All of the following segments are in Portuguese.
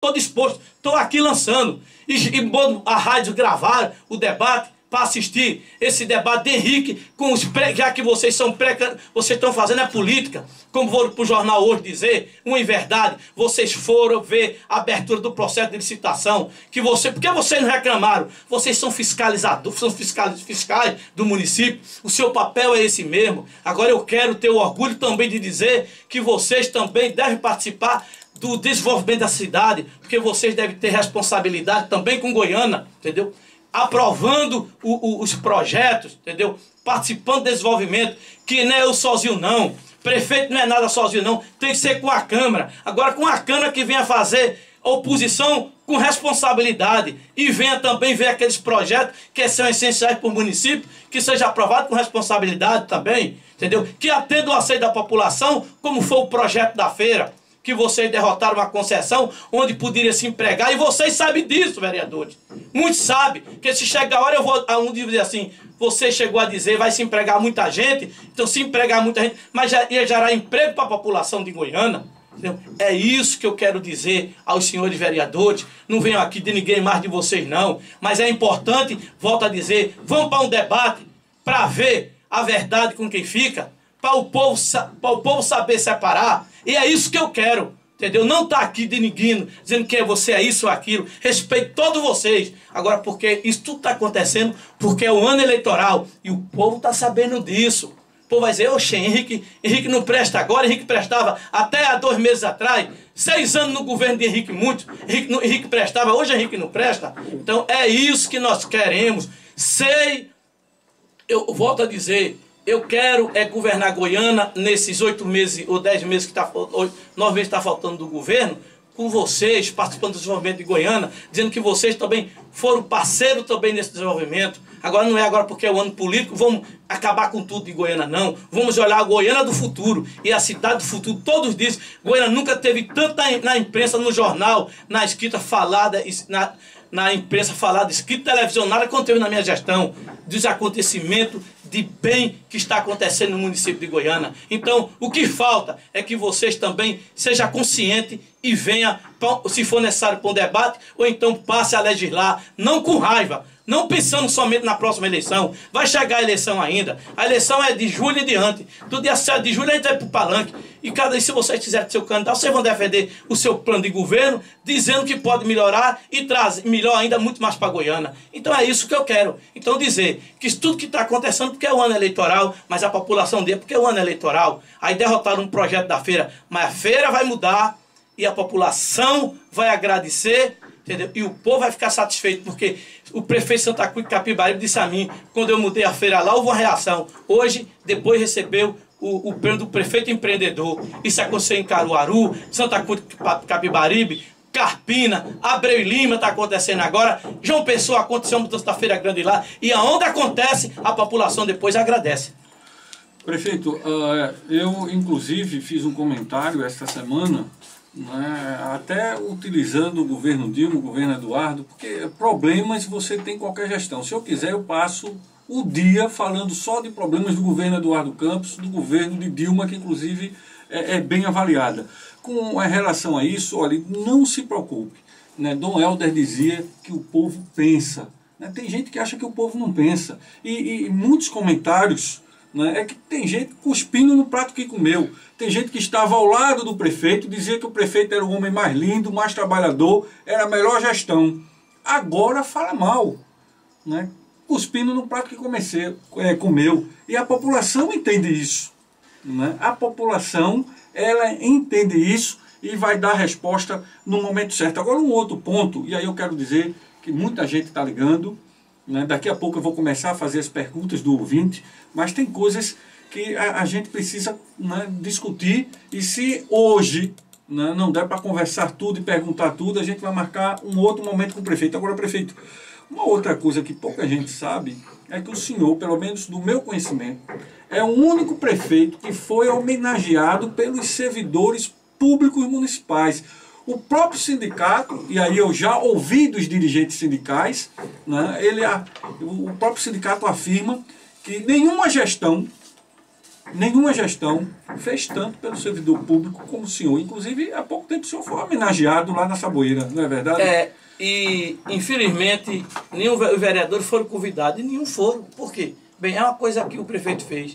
estou disposto, estou aqui lançando. E, e a rádio gravar o debate para assistir esse debate de Henrique, com os pré, já que vocês são pré, vocês estão fazendo a política, como foram para o jornal hoje dizer, uma em verdade, vocês foram ver a abertura do processo de licitação, que você, porque vocês não reclamaram, vocês são fiscalizadores, são fiscais, fiscais do município, o seu papel é esse mesmo. Agora eu quero ter o orgulho também de dizer que vocês também devem participar do desenvolvimento da cidade, porque vocês devem ter responsabilidade também com Goiânia, entendeu? Aprovando o, o, os projetos, entendeu? Participando do desenvolvimento, que não é eu sozinho não. Prefeito não é nada sozinho não, tem que ser com a Câmara. Agora com a Câmara que venha fazer oposição com responsabilidade e venha também ver aqueles projetos que são essenciais para o município, que seja aprovado com responsabilidade também, entendeu? Que atenda o aceito da população, como foi o projeto da feira, que vocês derrotaram uma concessão onde poderia se empregar, e vocês sabem disso, vereadores. Muitos sabem, que se chegar a hora eu vou a um dizer assim, você chegou a dizer, vai se empregar muita gente, então se empregar muita gente, mas já ia gerar emprego para a população de Goiânia. É isso que eu quero dizer aos senhores vereadores. Não venho aqui de ninguém mais de vocês, não. Mas é importante, volto a dizer, vamos para um debate para ver a verdade com quem fica, para o povo, para o povo saber separar e é isso que eu quero. Entendeu? Não está aqui deniguindo, dizendo que você é isso ou aquilo. Respeito todos vocês. Agora, porque isso tudo está acontecendo porque é o ano eleitoral. E o povo está sabendo disso. O povo vai dizer, oxe, Henrique, Henrique não presta agora, Henrique prestava até há dois meses atrás. Seis anos no governo de Henrique muito. Henrique, Henrique prestava, hoje Henrique não presta. Então é isso que nós queremos. Sei, eu volto a dizer, eu quero é governar Goiânia nesses oito meses ou dez meses que está nove meses está faltando do governo, com vocês, participando do desenvolvimento de Goiânia, dizendo que vocês também foram parceiros também nesse desenvolvimento. Agora não é agora porque é o ano político, vamos acabar com tudo de Goiânia, não. Vamos olhar a Goiânia do futuro e a cidade do futuro. Todos dizem, Goiânia nunca teve tanta na imprensa, no jornal, na escrita falada, na, na imprensa falada, escrita televisionada, quanto teve na minha gestão, dos acontecimentos de bem que está acontecendo no município de Goiânia. Então, o que falta é que vocês também sejam conscientes e venha, se for necessário, para um debate, ou então passe a legislar, não com raiva, não pensando somente na próxima eleição. Vai chegar a eleição ainda. A eleição é de julho e diante. Do dia 7 de julho a gente vai para o palanque. E cada vez, se vocês quiserem seu candidato, vocês vão defender o seu plano de governo, dizendo que pode melhorar e trazer, melhor ainda, muito mais para Goiânia. Então é isso que eu quero. Então dizer que tudo que está acontecendo, porque é o ano eleitoral, mas a população dele, porque é o ano eleitoral. Aí derrotaram um projeto da feira, mas a feira vai mudar e a população vai agradecer Entendeu? E o povo vai ficar satisfeito, porque o prefeito Santa Cruz de Capibaribe disse a mim, quando eu mudei a feira lá, houve uma reação. Hoje, depois recebeu o, o prêmio do prefeito empreendedor. Isso aconteceu em Caruaru, Santa Cruz de Capibaribe, Carpina, Abreu e Lima está acontecendo agora. João Pessoa aconteceu uma mudança da Feira Grande lá. E aonde acontece, a população depois agradece. Prefeito, uh, eu inclusive fiz um comentário esta semana né, até utilizando o governo Dilma, o governo Eduardo, porque problemas você tem qualquer gestão. Se eu quiser, eu passo o dia falando só de problemas do governo Eduardo Campos, do governo de Dilma, que inclusive é, é bem avaliada. Com relação a isso, olha, não se preocupe. Né? Dom Helder dizia que o povo pensa. Né? Tem gente que acha que o povo não pensa. E, e muitos comentários né, é que tem gente cuspindo no prato que comeu. Tem gente que estava ao lado do prefeito, dizia que o prefeito era o homem mais lindo, mais trabalhador, era a melhor gestão. Agora fala mal, né? cuspindo no prato que comecei, é, comeu. E a população entende isso. Né? A população ela entende isso e vai dar resposta no momento certo. Agora um outro ponto, e aí eu quero dizer que muita gente está ligando, né? Daqui a pouco eu vou começar a fazer as perguntas do ouvinte, mas tem coisas que a, a gente precisa né, discutir e se hoje né, não der para conversar tudo e perguntar tudo, a gente vai marcar um outro momento com o prefeito. Agora, prefeito, uma outra coisa que pouca gente sabe é que o senhor, pelo menos do meu conhecimento, é o único prefeito que foi homenageado pelos servidores públicos municipais. O próprio sindicato, e aí eu já ouvi dos dirigentes sindicais, né, ele, o próprio sindicato afirma que nenhuma gestão nenhuma gestão fez tanto pelo servidor público como o senhor. Inclusive, há pouco tempo o senhor foi homenageado lá na Saboeira, não é verdade? É, e infelizmente nenhum vereador foram convidados e nenhum foram. Por quê? Bem, é uma coisa que o prefeito fez.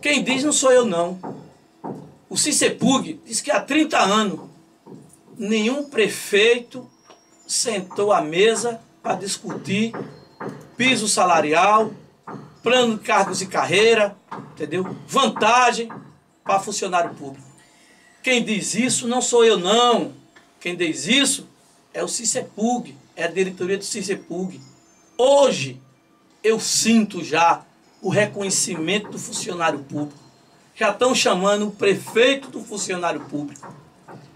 Quem diz não sou eu não. O Cicepug diz que há 30 anos nenhum prefeito sentou à mesa para discutir piso salarial, plano de cargos e carreira, entendeu? Vantagem para funcionário público. Quem diz isso não sou eu não. Quem diz isso é o Cicepug, é a diretoria do Cicepug. Hoje eu sinto já o reconhecimento do funcionário público. Já estão chamando o prefeito do funcionário público.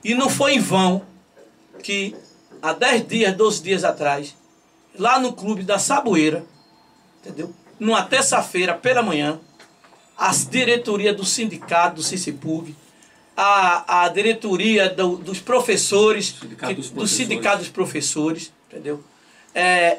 E não foi em vão que há 10 dias, 12 dias atrás, lá no clube da Saboeira, entendeu? Numa terça-feira pela manhã, a diretoria do sindicato do Cicipug, a, a diretoria do, dos professores, Sindicato que- dos do professores. sindicato dos professores, entendeu? É,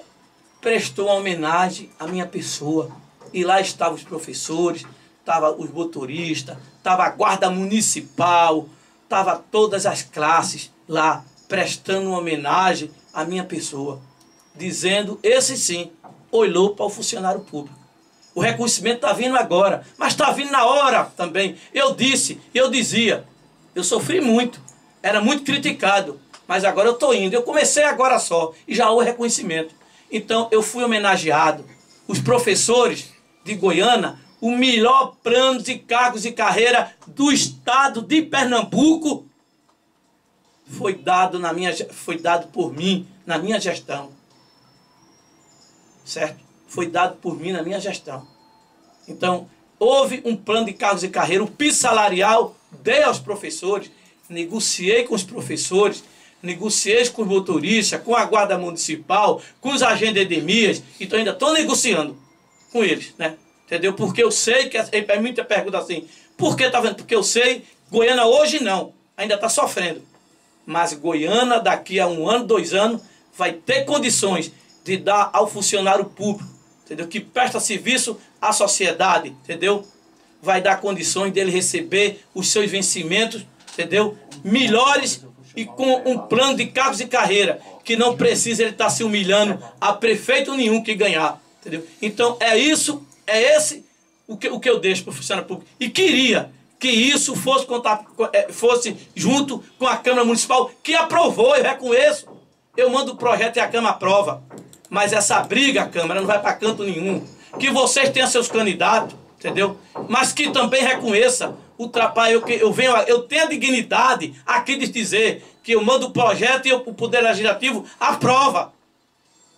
prestou uma homenagem à minha pessoa. E lá estavam os professores, estavam os motoristas, estava a guarda municipal, estava todas as classes lá prestando uma homenagem à minha pessoa, dizendo, esse sim, olhou para o funcionário público. O reconhecimento está vindo agora, mas está vindo na hora também. Eu disse, eu dizia, eu sofri muito, era muito criticado, mas agora eu estou indo. Eu comecei agora só e já houve reconhecimento. Então eu fui homenageado. Os professores de Goiânia, o melhor plano de cargos e carreira do estado de Pernambuco foi dado na minha foi dado por mim na minha gestão. Certo? Foi dado por mim na minha gestão. Então, houve um plano de cargos e carreira, o piso salarial, dei aos professores, negociei com os professores, negociei com os motoristas, com a guarda municipal, com os agentes de edemias, então ainda estou negociando com eles, né? Entendeu? Porque eu sei que é muita pergunta assim, por que tá vendo? Porque eu sei, Goiânia hoje não, ainda está sofrendo. Mas Goiânia, daqui a um ano, dois anos, vai ter condições de dar ao funcionário público, entendeu? Que presta serviço à sociedade, entendeu? Vai dar condições dele receber os seus vencimentos, entendeu? Melhores e com um plano de cargos e carreira, que não precisa ele estar se humilhando a prefeito nenhum que ganhar, entendeu? Então é isso, é esse o que, o que eu deixo para o funcionário público. E queria que isso fosse, contar, eh, fosse junto com a Câmara Municipal, que aprovou, eu reconheço. Eu mando o projeto e a Câmara aprova. Mas essa briga, Câmara, não vai para canto nenhum. Que vocês tenham seus candidatos, entendeu? Mas que também reconheça o trabalho que eu venho, eu tenho a dignidade aqui de dizer que eu mando o projeto e o Poder Legislativo aprova.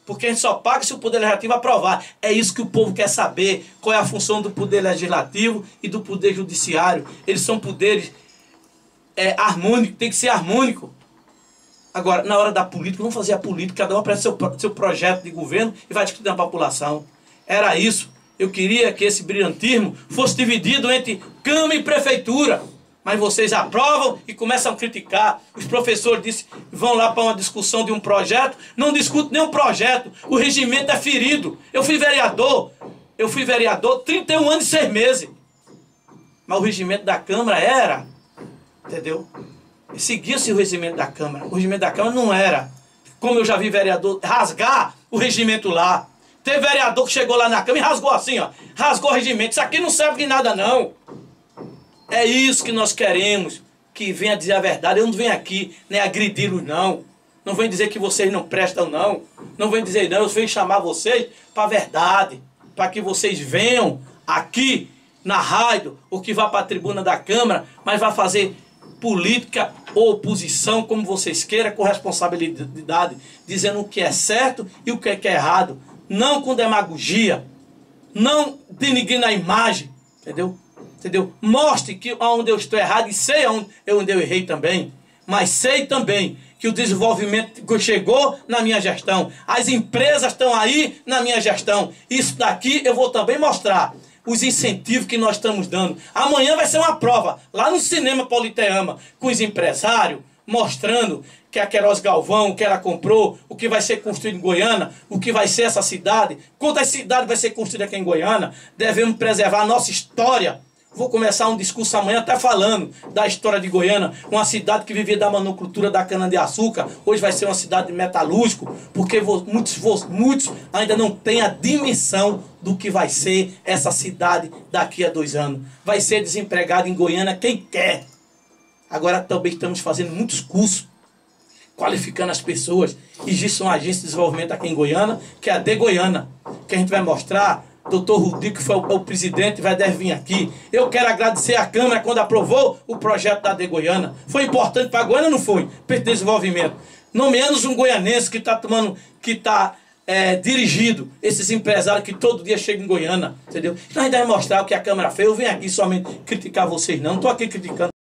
Porque a gente só paga se o Poder Legislativo aprovar. É isso que o povo quer saber. Qual é a função do Poder Legislativo e do Poder Judiciário. Eles são poderes é, harmônicos, tem que ser harmônico. Agora, na hora da política, vamos fazer a política, cada um apresenta seu, seu projeto de governo e vai discutir na população. Era isso. Eu queria que esse brilhantismo fosse dividido entre Câmara e Prefeitura. Mas vocês aprovam e começam a criticar. Os professores disse, vão lá para uma discussão de um projeto, não discutem nenhum projeto. O regimento é ferido. Eu fui vereador. Eu fui vereador 31 anos e 6 meses. Mas o regimento da Câmara era, entendeu? Seguia-se o regimento da Câmara. O regimento da Câmara não era. Como eu já vi vereador rasgar o regimento lá. Teve vereador que chegou lá na Câmara e rasgou assim, ó. Rasgou o regimento. Isso aqui não serve de nada, não. É isso que nós queremos. Que venha dizer a verdade. Eu não venho aqui nem agredir-los, não. Não venho dizer que vocês não prestam, não. Não venho dizer, não. Eu venho chamar vocês para a verdade. Para que vocês venham aqui na rádio, ou que vá para a tribuna da Câmara, mas vá fazer política ou oposição, como vocês queiram, com responsabilidade, dizendo o que é certo e o que é, é errado. Não com demagogia, não denigrindo a imagem, entendeu? Entendeu? Mostre que onde eu estou errado e sei onde eu, onde eu errei também, mas sei também que o desenvolvimento chegou na minha gestão, as empresas estão aí na minha gestão. Isso daqui eu vou também mostrar os incentivos que nós estamos dando. Amanhã vai ser uma prova lá no cinema Politeama com os empresários mostrando que a Queiroz Galvão, o que ela comprou, o que vai ser construído em Goiânia, o que vai ser essa cidade, quantas cidades vai ser construída aqui em Goiânia. Devemos preservar a nossa história, Vou começar um discurso amanhã até falando da história de Goiânia, uma cidade que vivia da monocultura da cana-de-açúcar, hoje vai ser uma cidade de metalúrgico, porque muitos, muitos ainda não têm a dimensão do que vai ser essa cidade daqui a dois anos. Vai ser desempregado em Goiânia quem quer. Agora também estamos fazendo muitos cursos, qualificando as pessoas. Existe uma agência de desenvolvimento aqui em Goiânia, que é a de Goiânia, que a gente vai mostrar doutor Rudi, que foi o, o, presidente, vai deve vir aqui. Eu quero agradecer à Câmara quando aprovou o projeto da De Goiânia. Foi importante para a Goiânia, não foi? Para desenvolvimento. Nomeamos um goianense que está tomando, que está é, dirigido esses empresários que todo dia chegam em Goiânia, entendeu? Gente vai mostrar o que a Câmara fez. Eu venho aqui somente criticar vocês, não. Não estou aqui criticando.